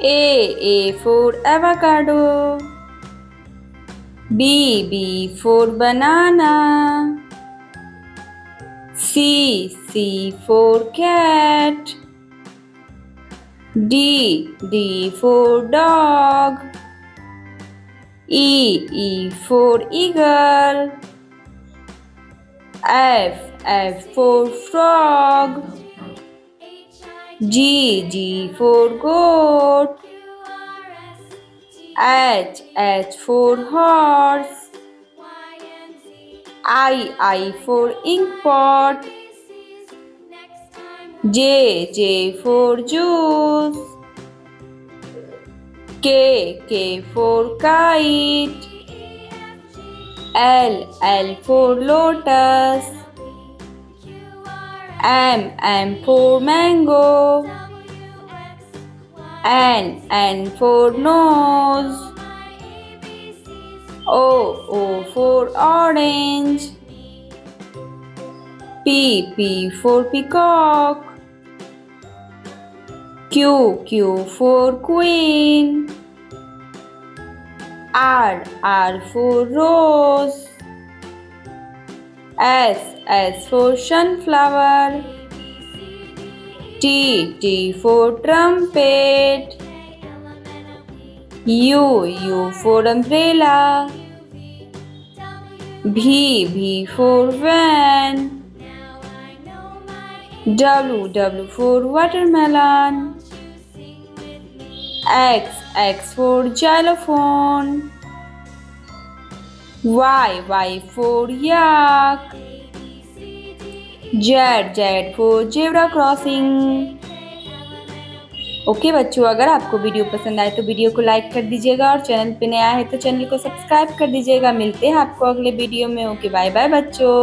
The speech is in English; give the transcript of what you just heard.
A. A for avocado. B. B for banana. C. C for cat. D. D for dog. E. E for eagle. F. F for frog. G. G for goat. H. H for horse. I. I for ink pot. J. J for juice. K. K for kite. L. L for lotus. M. M for mango. N. N for nose. O. O for orange. P. P for peacock. Q. Q for queen. R. R for rose. S. S for sunflower. T. T for trumpet. U. U for umbrella. V. V for van. W. W for watermelon. X. X for xylophone. Y. Y for yak. Z. Z for zebra crossing. Okay बच्चों, अगर आपको video पसंद आए तो video को like कर दीजिएगा और चैनल पे नया है तो चैनल को सब्सक्राइब कर दीजिएगा मिलते हैं आपको अगले वीडियो में ओके बाय बाय बच्चों